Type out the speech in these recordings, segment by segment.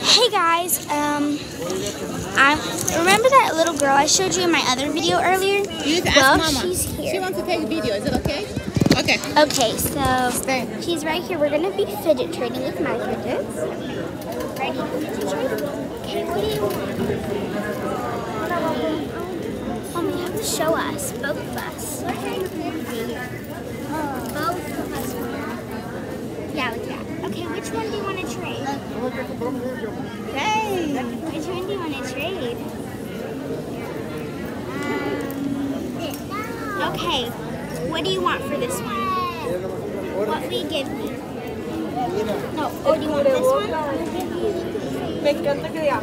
Hey guys, um, I remember that little girl I showed you in my other video earlier. You need to well, she's here. She wants to take a video. Is it okay? Okay. Okay, so Stay. she's right here. We're gonna be fidget trading with my fidgets. Ready? Fidget trade? Okay, what do you want? Mom, you have to show us, both of us. Both of us. Yeah, like that. Okay, which one do you want to trade? Hey. Which one do you want to trade? Um, okay, what do you want for this one? What will you give me? No, oh, do you want this one? Me encanta que diga,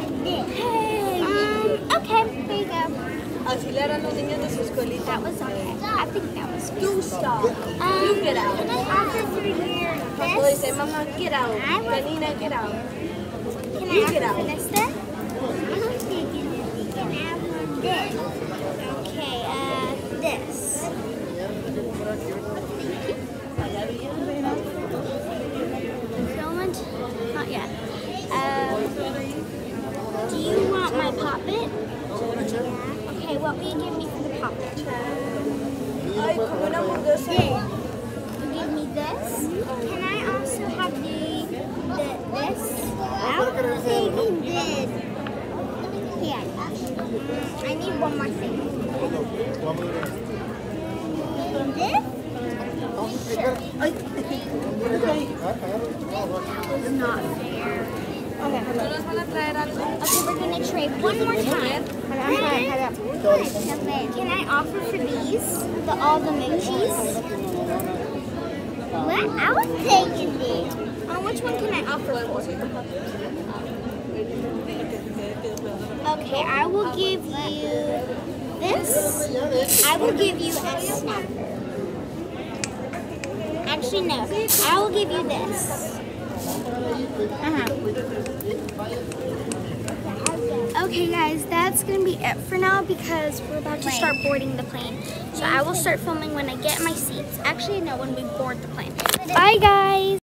Hey. Um, okay, there you go. así le harán los niños de su escuelita. That was okay. I think that was good. You stop. Um, You get out. Can I offer for this? dice, mamá, get out. I Janina, get out. Can you I get out. this then? Can have this? Okay, uh, this. Filament? Not yet. Um, do you want my pop it? Okay, what will you give me for the pop it? Ay, como una hamburguesa. You give me this. Can I also have the, the this? I'm taking this. Here. I need one more thing. This? Sure. That was not fair. ¿No nos van a traer algo? Okay, we're gonna trade one more time. Can I offer for these? The all the mochis? I was taking these. Uh, which one can I offer for? Okay, I will give you this. I will give you a snapper. Actually, no. I will give you this. Uh-huh. Okay, guys, that's gonna be it for now because we're about to start boarding the plane. So I will start filming when I get my seats. Actually, no, when we board the plane. Bye, guys.